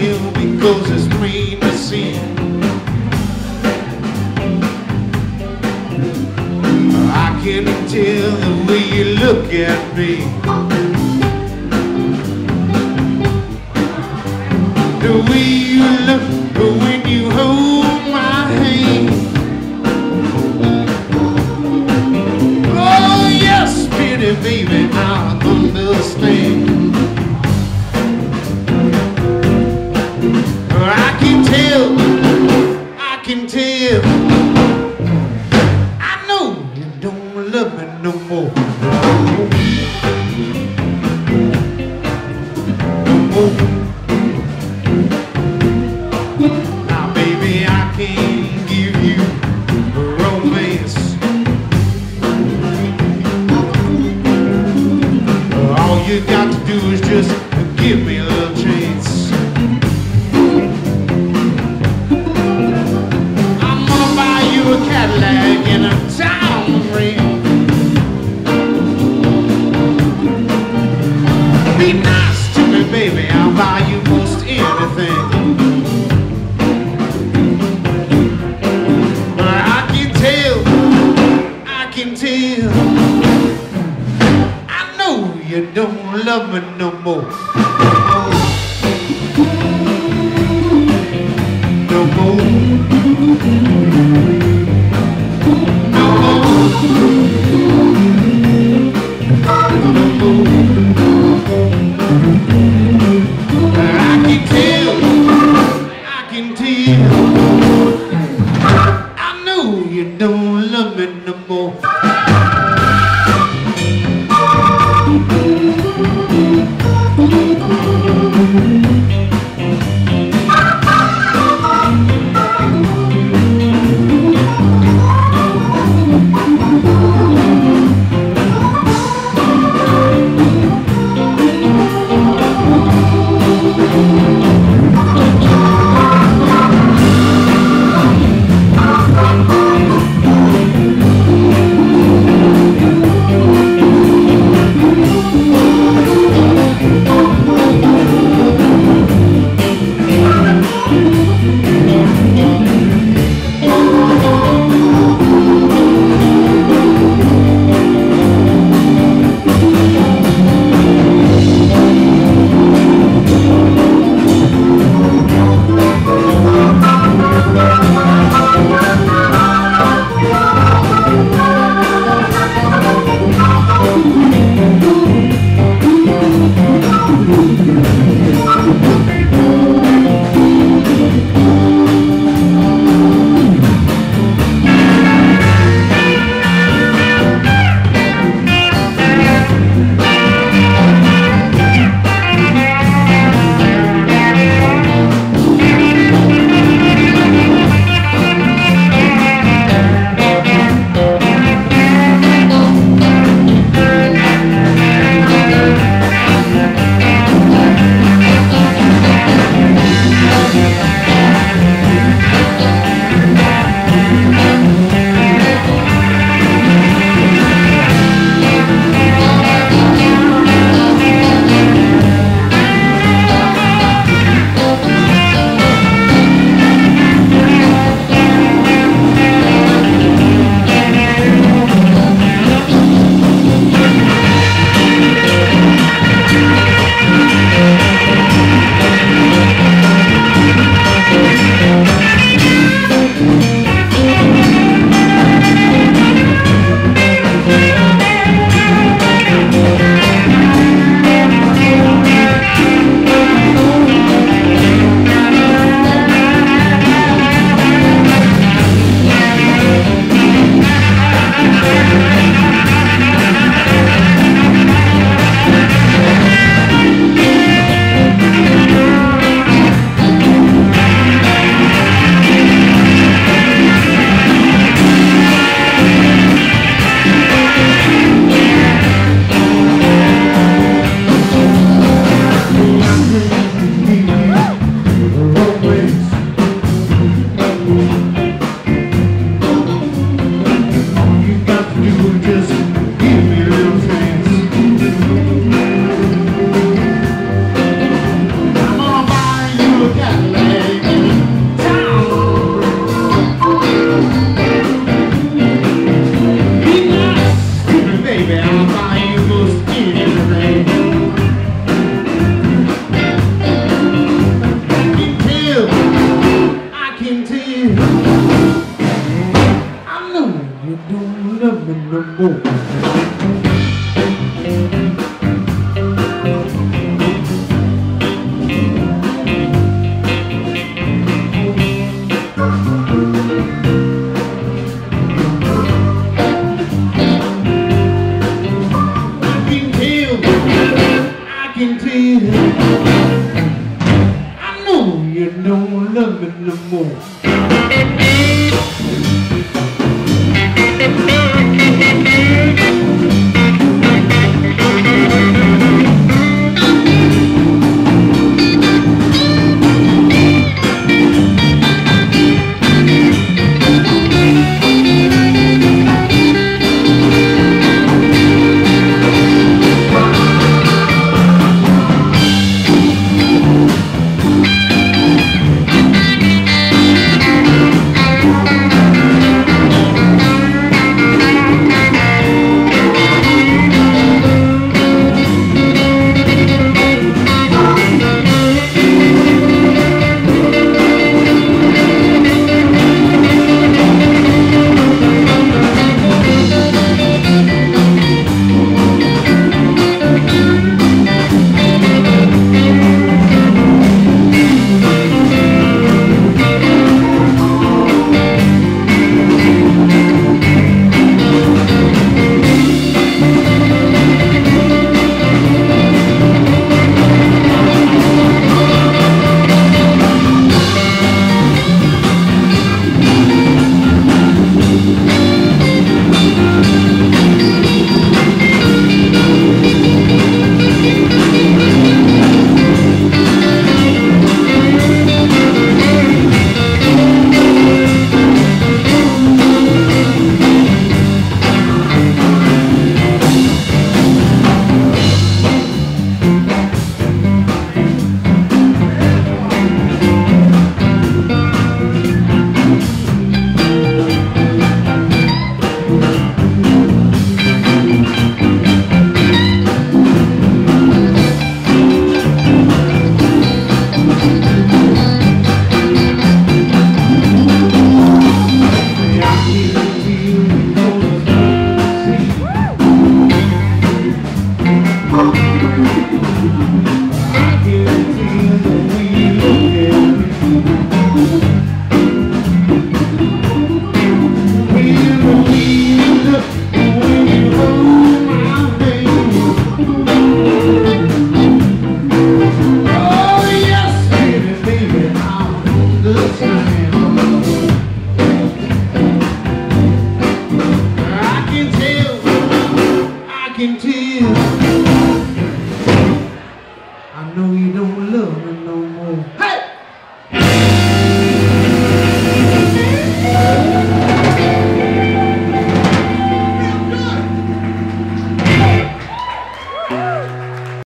tell because it's plain to see. I can tell the way you look at me. The way you look I. Know you don't love me no more. No more. Now, baby, I can give you romance. All you got to do is just give me you don't love me no more. No more. No more. No more. you don't love me no more.